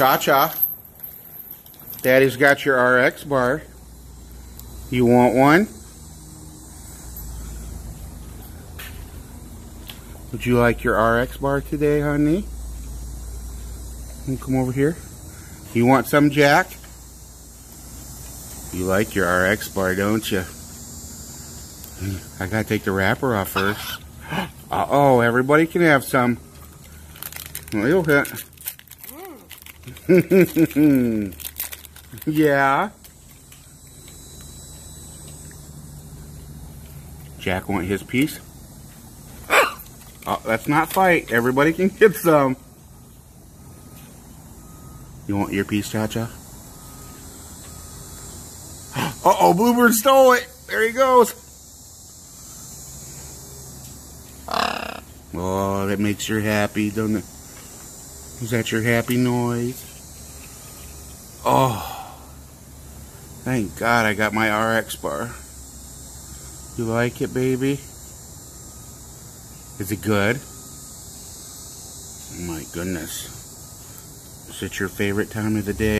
Cha-Cha. Daddy's got your RX bar. You want one? Would you like your RX bar today, honey? Come over here. You want some, Jack? You like your RX bar, don't you? I gotta take the wrapper off first. Uh oh, everybody can have some. You'll hit. yeah. Jack want his piece? Oh, let's not fight. Everybody can get some. You want your piece, Cha-Cha? Uh-oh, Bluebird stole it. There he goes. Oh, that makes you happy, doesn't it? Is that your happy noise? Oh, thank God I got my RX bar. You like it, baby? Is it good? Oh my goodness. Is it your favorite time of the day?